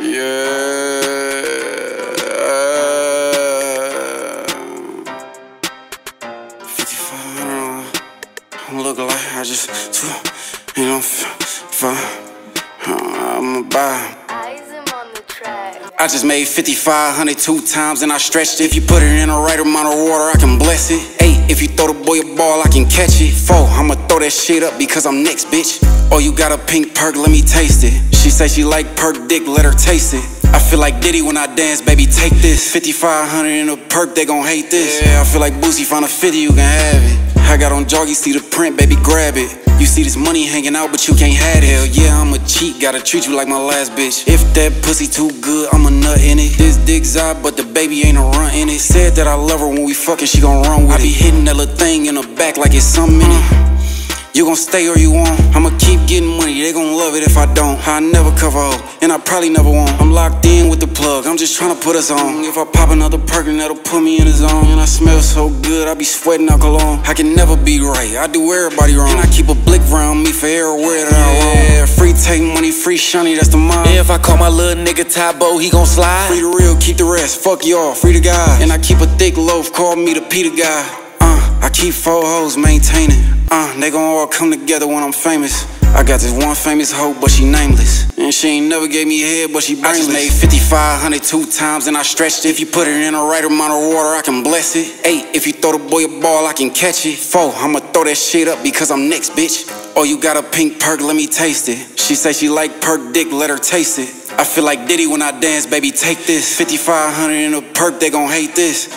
Yeah. 5500. I'm looking like I just, you know, if I, I'ma buy. I just made 5,500 two times and I stretched it. If you put it in the right amount of water, I can bless it. If you throw the boy a ball, I can catch it. Four, I'ma throw that shit up because I'm next, bitch. Oh, you got a pink perk, let me taste it. She say she like perk dick, let her taste it. I feel like Diddy when I dance, baby, take this. 5,500 in a perk, they gon' hate this. Yeah, I feel like Boosie found a 50, you can have it. I got on joggy, see the print, baby, grab it. You see this money hanging out, but you can't have it. Hell yeah, I'm a cheat, gotta treat you like my last bitch. If that pussy too good, I'm a nut in it. This dick's out, but the baby ain't a run in it. Said that I love her when we fucking, she gon' run with I it. I be hitting that little thing in the back like it's something in it. You gon' stay or you won't. I'ma keep getting money, they gon' love it if I don't. I never cover up, and I probably never won't. I'm locked in with the plug, I'm just tryna put us on. If I pop another perk, and that'll put me in the zone. And I smell so good, I be sweating out cologne. I can never be right, I do everybody wrong. And I keep a blick round me for everywhere that I roam. Yeah, free take money, free shiny, that's the mind. Yeah, if I call my little nigga Tybo, he gon' slide. Free the real, keep the rest, fuck y'all, free the guy. And I keep a thick loaf, call me the Peter guy. I keep four hoes maintaining. Uh, they gon' all come together when I'm famous. I got this one famous hoe, but she nameless. And she ain't never gave me a head, but she brainless. I just made 5,500 two times and I stretched it. If you put it in the right amount of water, I can bless it. Eight, if you throw the boy a ball, I can catch it. Four, I'ma throw that shit up because I'm next, bitch. Oh, you got a pink perk, let me taste it. She say she like perk dick, let her taste it. I feel like Diddy when I dance, baby, take this. 5,500 in a perk, they gon' hate this.